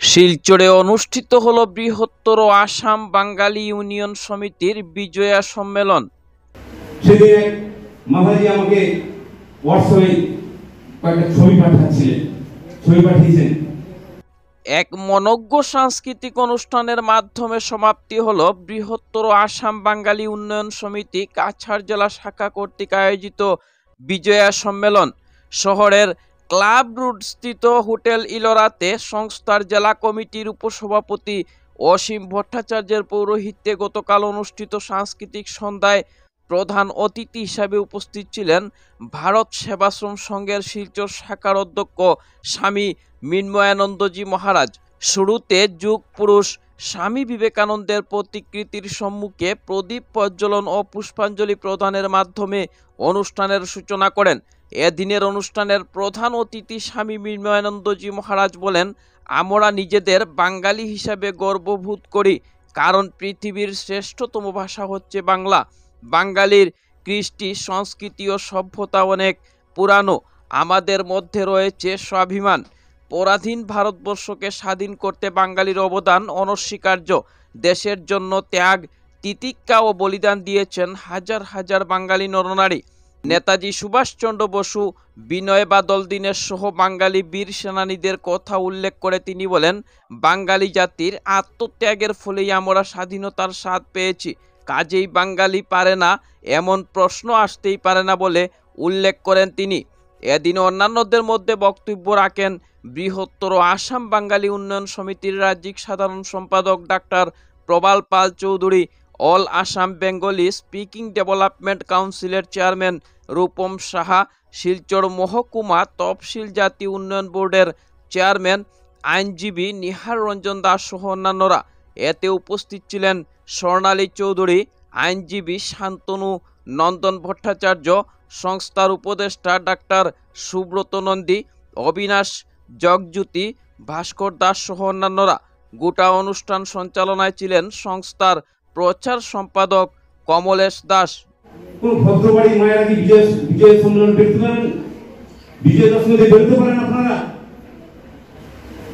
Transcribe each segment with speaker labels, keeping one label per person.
Speaker 1: শিলচরে অনুষ্ঠিত হল বৃহত্তর আসাম বাঙালি ইউনিয়ন সমিতির বিজয়া সম্মেলন।
Speaker 2: সেদিন মাঝারি আমাকে হোয়াটসঅ্যাপে কয়েকটা ছবি পাঠাচ্ছিলেন। ছবি পাঠিয়েছেন।
Speaker 1: এক মনজ্ঞ সাংস্কৃতিক অনুষ্ঠানের মাধ্যমে সমাপ্তি হল বৃহত্তর আসাম বাঙালি উন্নয়ন সমিতি কাছাড় জেলা শাখা কর্তৃক আয়োজিত বিজয়া সম্মেলন। শহরের ক্লাব রোড স্থিত হোটেল ইলোরাতে সংস্থার জেলা কমিটির উপসভাপতি অসীম ভট্টাচার্যের পৌরোহিত্যে গতকাল অনুষ্ঠিত সাংস্কৃতিক সন্ধ্যায় প্রধান অতিথি হিসাবে উপস্থিত ছিলেন ভারত সেবাশ্রম সংঘের শিলচর শাখার অধ্যক্ষ স্বামী মিন্ময়ানন্দজি মহারাজ। শুরুতে যুগ পুরুষ স্বামী বিবেকানন্দের প্রতিকৃতির সম্মুখে প্রদীপ প্রজ্বলন ও পুষ্পাঞ্জলি প্রদানের মাধ্যমে অনুষ্ঠানের সূচনা করেন। এদিনের অনুষ্ঠানের প্রধান অতিথি স্বামী মিন্ময়ানন্দজি মহারাজ বলেন, আমরা নিজেদের বাঙালি হিসাবে গর্ববোধ করি, কারণ পৃথিবীর শ্রেষ্ঠতম ভাষা হচ্ছে বাংলা। বাঙালির কৃষ্টি, সংস্কৃতি ও সভ্যতা অনেক পুরানো। আমাদের মধ্যে রয়েছে স্বাভিমান। পরাধীন ভারতবর্ষকে স্বাধীন করতে বাঙালির অবদান অনস্বীকার্য। দেশের জন্য ত্যাগ, তিতিক্ষা ও বলিদান দিয়েছেন হাজার হাজার বাঙালি নরনারী। নেতাজি সুভাষচন্দ্র বসু, বিনয় বাদল, দীনেশ সহ বাঙালি বীর সেনানীদের কথা উল্লেখ করে তিনি বলেন, বাঙালি জাতির আত্মত্যাগের ফলেই আমরা স্বাধীনতার স্বাদ পেয়েছি। কাজেই বাঙালি পারে না, এমন প্রশ্ন আসতেই পারে না বলে উল্লেখ করেন তিনি। এদিন অন্যান্যদের মধ্যে বক্তব্য রাখেন বৃহত্তর আসাম বাঙালি উন্নয়ন সমিতির রাজ্যিক সাধারণ সম্পাদক doctor Prabal Pal Chowdhury. All Assam Bengali speaking development কাউন্সিলের চেয়ারম্যান রূপম সাহা, শিলচর মহকুমা তফসিল জাতি উন্নয়ন বোর্ডের চেয়ারম্যান আইনজীবী নিহার রঞ্জন দাস সহ অন্যান্যরা। এতে উপস্থিত ছিলেন স্বর্ণালী চৌধুরী, আইনজীবী শান্তনু নন্দন ভট্টাচার্য, সংস্থার উপদেষ্টা ডাক্তার সুব্রত নন্দী, অবিনাশ জগজ্যোতি, ভাস্কর দাস সহ অন্যান্যরা। গোটা অনুষ্ঠান সঞ্চালনায় ছিলেন সংস্থার প্রচার সম্পাদক কমলেশ দাস।
Speaker 2: কোন ভদ্রবাড়ি পারেন? বিজয় পারেন আপনারা?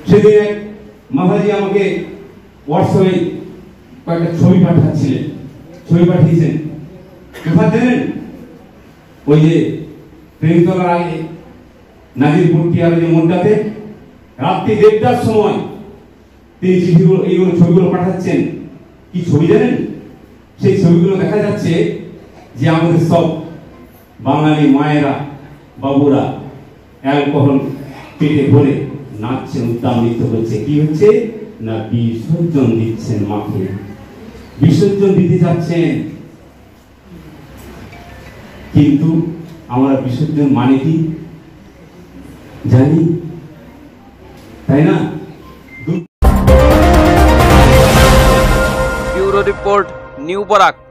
Speaker 2: সেদিন আমাকে হোয়াটসঅ্যাপে কয়েকটা ছবি ছবি পাঠিয়েছেন। ওই যে রাত্রি দেড়টার সময় তিনি চিঠিগুলো এইগুলো ছবিগুলো পাঠাচ্ছেন। কি ছবি জানেন? সেই ছবিগুলো দেখা যাচ্ছে যে আমাদের সব বাঙালি মায়েরা, বাবুরা অ্যালকোহল পেটে ভরে নাচছেন উদ্দাম নৃত্য হচ্ছে কি হচ্ছে? না বিসর্জন দিচ্ছেন মাকে। বিসর্জন দিতে যাচ্ছেন। কিন্তু আমরা বিসর্জন মানে কি? জানি। তাই না?
Speaker 1: Road, New Barak.